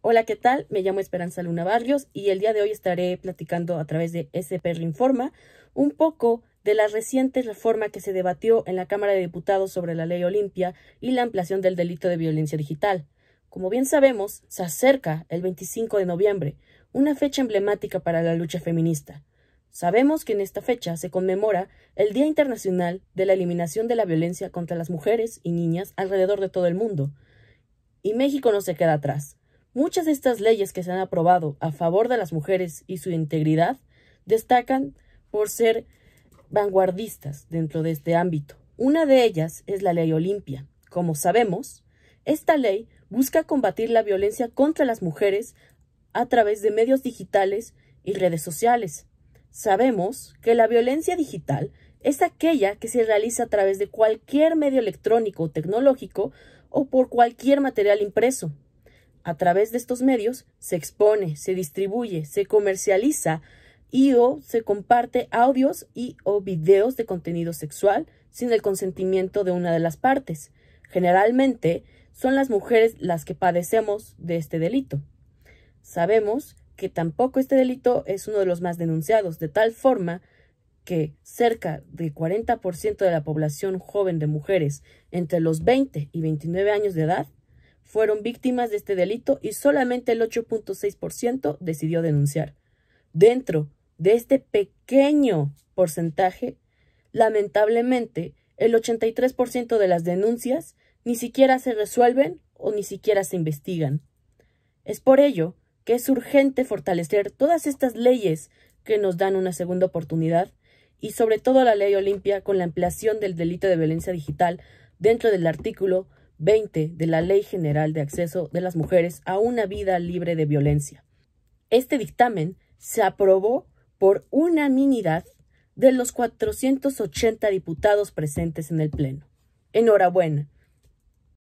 Hola, ¿qué tal? Me llamo Esperanza Luna Barrios y el día de hoy estaré platicando a través de SPR Informa un poco de la reciente reforma que se debatió en la Cámara de Diputados sobre la Ley Olimpia y la ampliación del delito de violencia digital. Como bien sabemos, se acerca el 25 de noviembre, una fecha emblemática para la lucha feminista. Sabemos que en esta fecha se conmemora el Día Internacional de la Eliminación de la Violencia contra las Mujeres y Niñas alrededor de todo el mundo. Y México no se queda atrás. Muchas de estas leyes que se han aprobado a favor de las mujeres y su integridad destacan por ser vanguardistas dentro de este ámbito. Una de ellas es la Ley Olimpia. Como sabemos, esta ley busca combatir la violencia contra las mujeres a través de medios digitales y redes sociales. Sabemos que la violencia digital es aquella que se realiza a través de cualquier medio electrónico o tecnológico o por cualquier material impreso. A través de estos medios se expone, se distribuye, se comercializa y o se comparte audios y o videos de contenido sexual sin el consentimiento de una de las partes. Generalmente son las mujeres las que padecemos de este delito. Sabemos que tampoco este delito es uno de los más denunciados, de tal forma que cerca del 40% de la población joven de mujeres entre los 20 y 29 años de edad fueron víctimas de este delito y solamente el 8.6% decidió denunciar. Dentro de este pequeño porcentaje, lamentablemente, el 83% de las denuncias ni siquiera se resuelven o ni siquiera se investigan. Es por ello que es urgente fortalecer todas estas leyes que nos dan una segunda oportunidad y sobre todo la ley Olimpia con la ampliación del delito de violencia digital dentro del artículo 20 de la Ley General de Acceso de las Mujeres a una vida libre de violencia. Este dictamen se aprobó por unanimidad de los 480 diputados presentes en el Pleno. Enhorabuena.